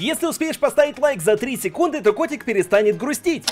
Если успеешь поставить лайк за 3 секунды, то котик перестанет грустить.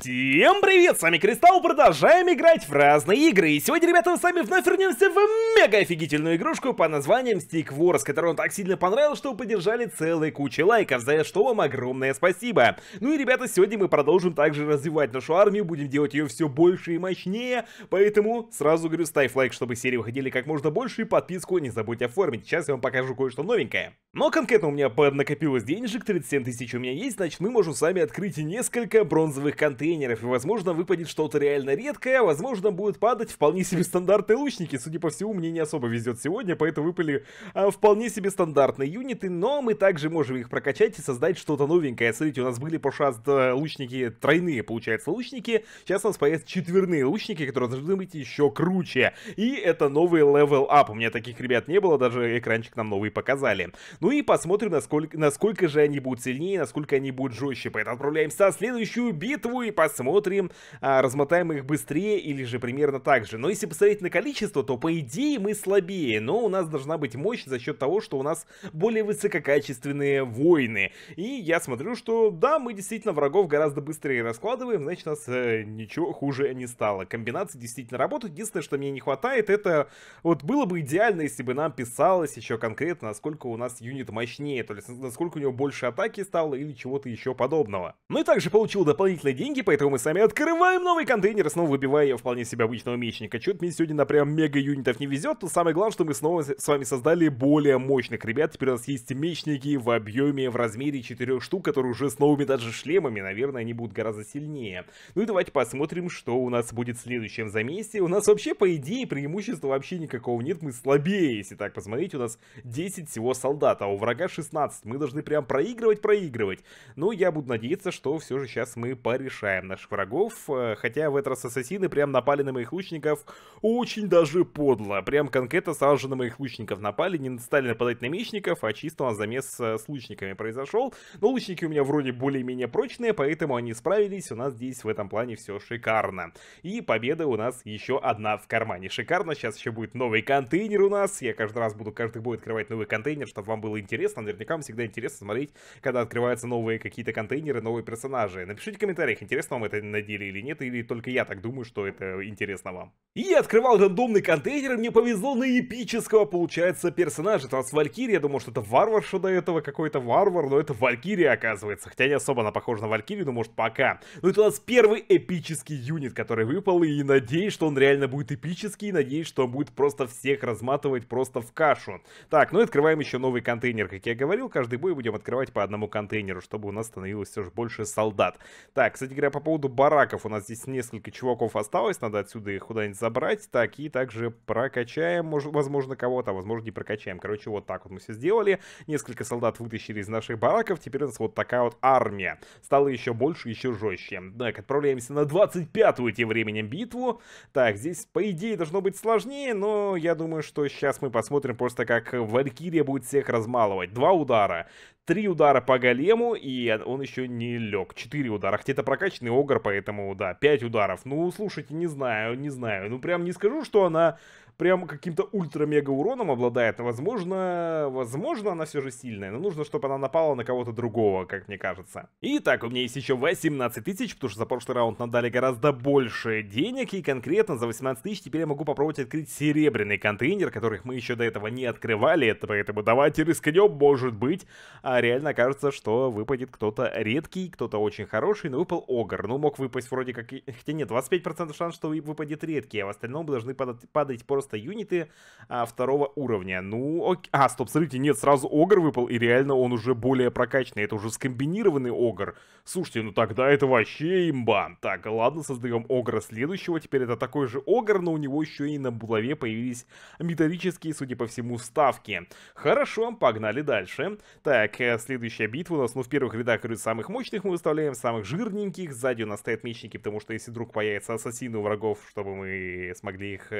Всем привет, с вами Кристалл, продолжаем играть в разные игры. И сегодня, ребята, мы с вами вновь вернемся в мега офигительную игрушку по названием Stick Wars, которую вам так сильно понравилось, что вы поддержали целой кучу лайков, за что вам огромное спасибо. Ну и, ребята, сегодня мы продолжим также развивать нашу армию, будем делать ее все больше и мощнее, поэтому сразу говорю, ставь лайк, чтобы серии выходили как можно больше, и подписку не забудь оформить. Сейчас я вам покажу кое-что новенькое. Но конкретно у меня поднакопилось денежек, 37 тысяч у меня есть, значит мы можем с вами открыть несколько бронзовых контейнеров контейнеров, и возможно выпадет что-то реально редкое, возможно будут падать вполне себе стандартные лучники, судя по всему мне не особо везет сегодня, поэтому выпали а, вполне себе стандартные юниты, но мы также можем их прокачать и создать что-то новенькое. Смотрите, у нас были по шанс лучники тройные, получается, лучники, сейчас у нас появятся четверные лучники, которые должны быть еще круче, и это новый level up, у меня таких ребят не было, даже экранчик нам новый показали. Ну и посмотрим, насколько, насколько же они будут сильнее, насколько они будут жестче, поэтому отправляемся в следующую битву и посмотрим, а, размотаем их быстрее или же примерно так же. Но если посмотреть на количество, то по идее мы слабее, но у нас должна быть мощь за счет того, что у нас более высококачественные воины. И я смотрю, что да, мы действительно врагов гораздо быстрее раскладываем, значит у нас э, ничего хуже не стало. Комбинации действительно работают, единственное, что мне не хватает, это вот было бы идеально, если бы нам писалось еще конкретно, насколько у нас юнит мощнее, то есть насколько у него больше атаки стало или чего-то еще подобного. Ну и также получил дополнительные деньги, поэтому мы сами открываем новый контейнер, снова выбивая вполне себя обычного мечника. Чё-то мне сегодня на прям мега юнитов не везет, но самое главное, что мы снова с вами создали более мощных ребят. Теперь у нас есть мечники в объеме, в размере 4 штук, которые уже с новыми даже шлемами, наверное, они будут гораздо сильнее. Ну и давайте посмотрим, что у нас будет в следующем замесе. У нас вообще, по идее, преимущества вообще никакого нет, мы слабее, если так посмотреть. У нас 10 всего солдат, а у врага 16. Мы должны прям проигрывать, проигрывать. Но я буду надеяться, что все же сейчас мы порешаем убиваем наших врагов, э, хотя в этот раз ассасины прям напали на моих лучников очень даже подло. Прям конкретно сразу же на моих лучников напали, не стали нападать на мечников, а чисто у нас замес с лучниками произошел. Но лучники у меня вроде более-менее прочные, поэтому они справились, у нас здесь в этом плане все шикарно. И победа у нас еще одна в кармане. Шикарно, сейчас еще будет новый контейнер у нас, я каждый раз буду каждый бой открывать новый контейнер, чтобы вам было интересно, наверняка вам всегда интересно смотреть, когда открываются новые какие-то контейнеры, новые персонажи. Напишите в комментариях, интересно интересно вам это на деле или нет, или только я так думаю, что это интересно вам. И я открывал рандомный контейнер, и мне повезло на эпического, получается, персонажа. Это у нас Валькирия, я думал, что это варвар, что до этого какой-то варвар, но это Валькирия оказывается. Хотя не особо она похожа на Валькирию, но может пока. Но это у нас первый эпический юнит, который выпал, и надеюсь, что он реально будет эпический, и надеюсь, что он будет просто всех разматывать просто в кашу. Так, ну и открываем еще новый контейнер, как я говорил, каждый бой будем открывать по одному контейнеру, чтобы у нас становилось все же больше солдат. Так, кстати говоря, по поводу бараков. У нас здесь несколько чуваков осталось. Надо отсюда их куда-нибудь забрать. Так, и также прокачаем, может, возможно, кого-то, а возможно, не прокачаем. Короче, вот так вот мы все сделали. Несколько солдат вытащили из наших бараков. Теперь у нас вот такая вот армия. Стало еще больше, еще жестче. Так, отправляемся на 25-ю тем временем битву. Так, здесь, по идее, должно быть сложнее, но я думаю, что сейчас мы посмотрим просто, как Валькирия будет всех размалывать. Два удара. Три удара по голему, и он еще не лег. Четыре удара. Хотя это прокачанный огр, поэтому, да, пять ударов. Ну, слушайте, не знаю, не знаю. Ну, прям не скажу, что она прям каким-то ультра-мега уроном обладает, но возможно, возможно она все же сильная, но нужно, чтобы она напала на кого-то другого, как мне кажется. Итак, у меня есть еще 18 тысяч, потому что за прошлый раунд нам дали гораздо больше денег, и конкретно за 18 тысяч теперь я могу попробовать открыть серебряный контейнер, которых мы еще до этого не открывали, это поэтому давайте рискнем, может быть, а реально кажется, что выпадет кто-то редкий, кто-то очень хороший, но выпал Огр, ну мог выпасть вроде как, хотя нет, 25% шанс, что выпадет редкий, а в остальном должны падать просто просто юниты а, второго уровня. Ну, ок... А, стоп, смотрите, нет, сразу Огр выпал, и реально он уже более прокачанный. Это уже скомбинированный Огр. Слушайте, ну тогда это вообще имба. Так, ладно, создаем Огра следующего. Теперь это такой же Огр, но у него еще и на булаве появились металлические, судя по всему, ставки. Хорошо, погнали дальше. Так, э, следующая битва у нас, ну, в первых рядах говорю, самых мощных мы выставляем, самых жирненьких. Сзади у нас стоят мечники, потому что если вдруг появится ассасины у врагов, чтобы мы смогли их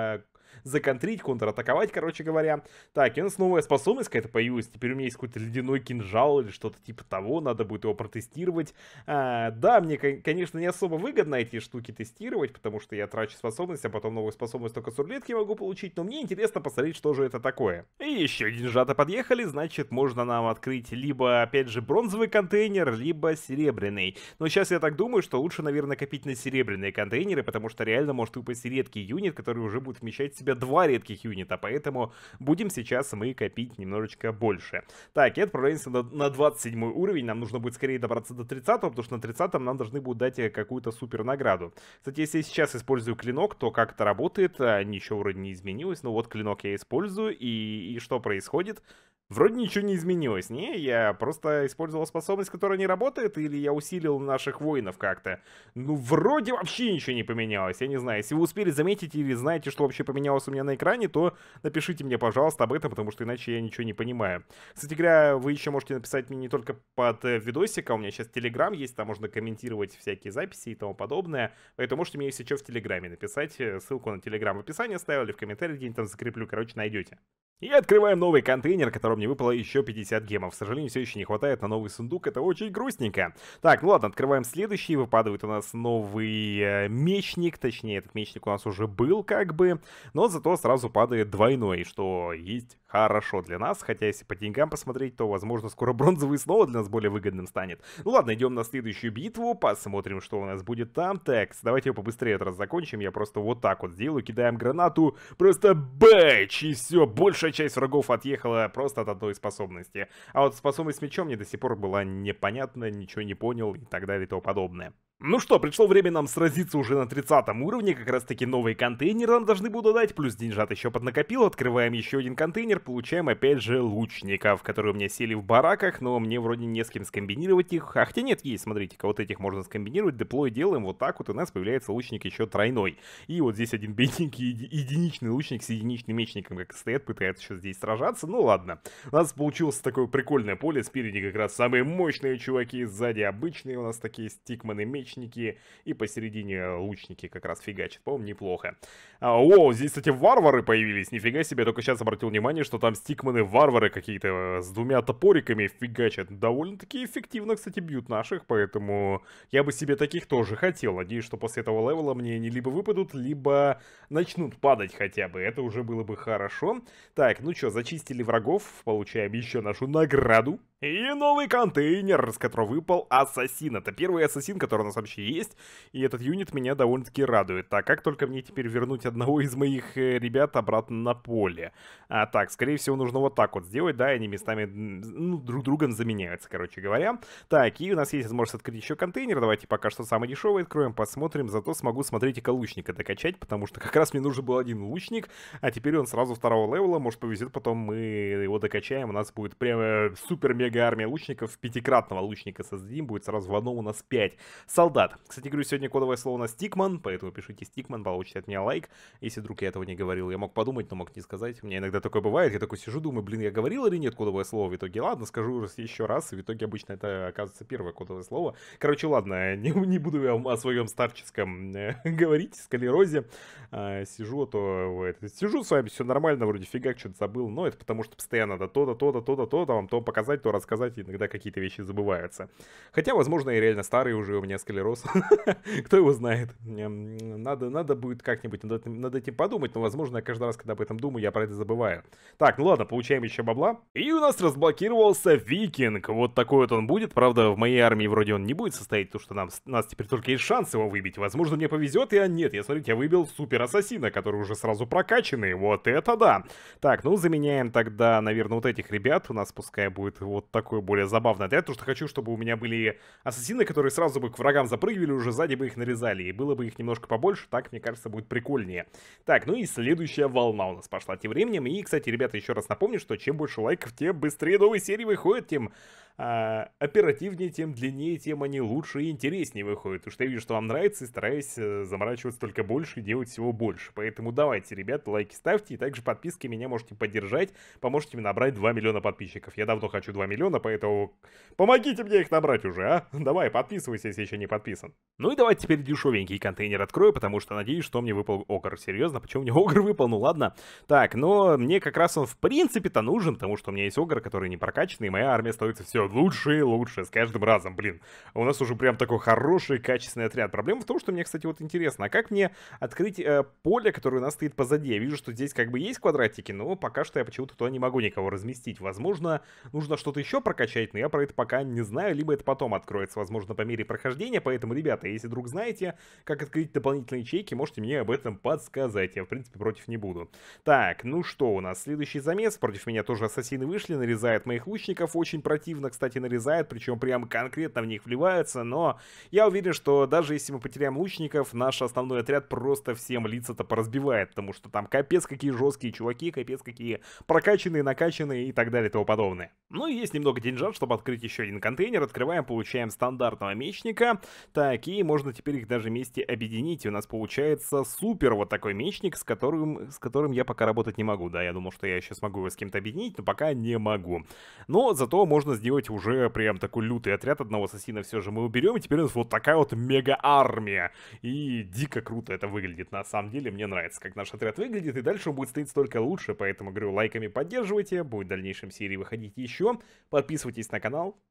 э, за законтрить, контратаковать, короче говоря. Так, и у нас новая способность какая-то появилась. Теперь у меня есть какой-то ледяной кинжал или что-то типа того. Надо будет его протестировать. А, да, мне, конечно, не особо выгодно эти штуки тестировать, потому что я трачу способность, а потом новую способность только с рулетки могу получить. Но мне интересно посмотреть, что же это такое. И еще деньжата подъехали, значит, можно нам открыть либо, опять же, бронзовый контейнер, либо серебряный. Но сейчас я так думаю, что лучше, наверное, копить на серебряные контейнеры, потому что реально может выпасть редкий юнит, который уже будет вмещать в себя два редких юнита, поэтому будем сейчас мы копить немножечко больше. Так, и отправляемся на, на 27 уровень, нам нужно будет скорее добраться до 30, потому что на 30 нам должны будут дать э, какую-то супер награду. Кстати, если я сейчас использую клинок, то как это работает, а, ничего вроде не изменилось, но вот клинок я использую, и, и что происходит? Вроде ничего не изменилось, не? Я просто использовал способность, которая не работает, или я усилил наших воинов как-то? Ну, вроде вообще ничего не поменялось, я не знаю. Если вы успели заметить или знаете, что вообще поменялось у меня на экране, то напишите мне, пожалуйста, об этом, потому что иначе я ничего не понимаю. Кстати говоря, вы еще можете написать мне не только под э, видосиком, у меня сейчас Телеграм есть, там можно комментировать всякие записи и тому подобное, поэтому можете мне, если что, в Телеграме написать, э, ссылку на Телеграм в описании оставил или в комментарии где-нибудь там закреплю, короче, найдете. И открываем новый контейнер, которым мне выпало еще 50 гемов. К сожалению, все еще не хватает на новый сундук, это очень грустненько. Так, ну ладно, открываем следующий. Выпадает у нас новый э, мечник, точнее, этот мечник у нас уже был как бы, но зато сразу падает двойной, что есть хорошо для нас, хотя если по деньгам посмотреть, то, возможно, скоро бронзовый снова для нас более выгодным станет. Ну ладно, идем на следующую битву, посмотрим, что у нас будет там. Так, давайте его побыстрее этот раз закончим, я просто вот так вот сделаю, кидаем гранату, просто бэч, и все, большая часть врагов отъехала просто от одной способности. А вот способность мечом мне до сих пор была непонятна, ничего не понял и так далее и тому подобное. Ну что, пришло время нам сразиться уже на 30 уровне, как раз таки новый контейнер нам должны будут дать, плюс деньжат еще поднакопил, открываем еще один контейнер, получаем опять же лучников, которые у меня сели в бараках, но мне вроде не с кем скомбинировать их, а хотя нет, есть, смотрите-ка, вот этих можно скомбинировать, деплой делаем, вот так вот у нас появляется лучник еще тройной. И вот здесь один бедненький единичный лучник с единичным мечником, как стоит, пытается еще здесь сражаться, ну ладно. У нас получилось такое прикольное поле, спереди как раз самые мощные чуваки, сзади обычные у нас такие стикманы меч мечники, и посередине лучники как раз фигачат. По-моему, неплохо. А, о, здесь, кстати, варвары появились. Нифига себе, только сейчас обратил внимание, что там стикманы варвары какие-то э, с двумя топориками фигачат. Довольно-таки эффективно, кстати, бьют наших, поэтому я бы себе таких тоже хотел. Надеюсь, что после этого левела мне они либо выпадут, либо начнут падать хотя бы. Это уже было бы хорошо. Так, ну что, зачистили врагов, получаем еще нашу награду. И новый контейнер, с которого выпал ассасин. Это первый ассасин, который у нас вообще есть. И этот юнит меня довольно-таки радует. Так, как только мне теперь вернуть одного из моих э, ребят обратно на поле? А, так, скорее всего, нужно вот так вот сделать, да, они местами ну, друг другом заменяются, короче говоря. Так, и у нас есть возможность открыть еще контейнер. Давайте пока что самый дешевый откроем, посмотрим. Зато смогу, смотрите-ка, лучника докачать, потому что как раз мне нужен был один лучник, а теперь он сразу второго левела. Может, повезет, потом мы его докачаем. У нас будет прямо супер-мега мега армия лучников, пятикратного лучника создадим, будет сразу в одном у нас 5 солдат. Кстати, говорю, сегодня кодовое слово у нас Стикман, поэтому пишите Стикман, получите от меня лайк, если вдруг я этого не говорил. Я мог подумать, но мог не сказать. У меня иногда такое бывает, я такой сижу, думаю, блин, я говорил или нет кодовое слово в итоге? Ладно, скажу еще раз, в итоге обычно это оказывается первое кодовое слово. Короче, ладно, не, не буду я о своем старческом э, говорить, скалерозе. А, сижу, а то это, сижу с вами, все нормально, вроде фига, что-то забыл, но это потому что постоянно то-то, то-то, то-то, то-то, вам то показать, то рассказать, иногда какие-то вещи забываются. Хотя, возможно, я реально старый уже, у меня склероз. Кто его знает. Надо, надо будет как-нибудь над, над этим подумать, но, возможно, я каждый раз, когда об этом думаю, я про это забываю. Так, ну ладно, получаем еще бабла. И у нас разблокировался викинг. Вот такой вот он будет. Правда, в моей армии вроде он не будет состоять, потому что нам, нас теперь только есть шанс его выбить. Возможно, мне повезет, и а нет. Я, смотрите, я выбил супер ассасина, который уже сразу прокачанный. Вот это да. Так, ну заменяем тогда, наверное, вот этих ребят. У нас пускай будет вот такой более забавный отряд, потому что хочу, чтобы у меня были ассасины, которые сразу бы к врагам запрыгивали, уже сзади бы их нарезали, и было бы их немножко побольше, так, мне кажется, будет прикольнее. Так, ну и следующая волна у нас пошла тем временем, и, кстати, ребята, еще раз напомню, что чем больше лайков, тем быстрее новые серии выходят, тем а, оперативнее, тем длиннее, тем они лучше и интереснее выходят. Уж я вижу, что вам нравится, и стараюсь э, заморачиваться только больше и делать всего больше. Поэтому давайте, ребята, лайки ставьте, и также подписки меня можете поддержать, поможете мне набрать 2 миллиона подписчиков. Я давно хочу 2 миллиона, поэтому помогите мне их набрать уже, а? Давай, подписывайся, если еще не подписан. Ну и давайте теперь дешевенький контейнер открою, потому что надеюсь, что мне выпал огр. Серьезно, почему мне огр выпал? Ну ладно. Так, но мне как раз он в принципе-то нужен, потому что у меня есть огр, который не прокачанный, и моя армия становится все лучше и лучше с каждым разом, блин. У нас уже прям такой хороший, качественный отряд. Проблема в том, что мне, кстати, вот интересно, а как мне открыть э, поле, которое у нас стоит позади? Я вижу, что здесь как бы есть квадратики, но пока что я почему-то туда не могу никого разместить. Возможно, нужно что-то еще прокачать, но я про это пока не знаю, либо это потом откроется, возможно, по мере прохождения. Поэтому, ребята, если вдруг знаете, как открыть дополнительные ячейки, можете мне об этом подсказать. Я, в принципе, против не буду. Так, ну что у нас? Следующий замес. Против меня тоже ассасины вышли, нарезают моих лучников. Очень противно, кстати, нарезают, причем прям конкретно в них вливаются. Но я уверен, что даже если мы потеряем лучников, наш основной отряд просто всем лица-то поразбивает. Потому что там капец какие жесткие чуваки, капец какие прокачанные, накачанные и так далее и тому подобное. Ну и есть немного деньжат, чтобы открыть еще один контейнер. Открываем, получаем стандартного мечника. Так, и можно теперь их даже вместе объединить. И у нас получается супер вот такой мечник, с которым, с которым я пока работать не могу. Да, я думал, что я сейчас могу его с кем-то объединить, но пока не могу. Но зато можно сделать уже прям такой лютый отряд одного ассасина все же мы уберем. И теперь у нас вот такая вот мега-армия. И дико круто это выглядит. На самом деле мне нравится, как наш отряд выглядит. И дальше он будет стоять только лучше. Поэтому, говорю, лайками поддерживайте. Будет в дальнейшем серии выходить еще. Подписывайтесь на канал.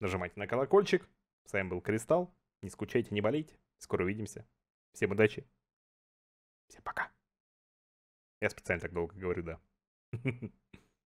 Нажимайте на колокольчик. С вами был Кристалл. Не скучайте, не болейте. Скоро увидимся. Всем удачи. Всем пока. Я специально так долго говорю, да.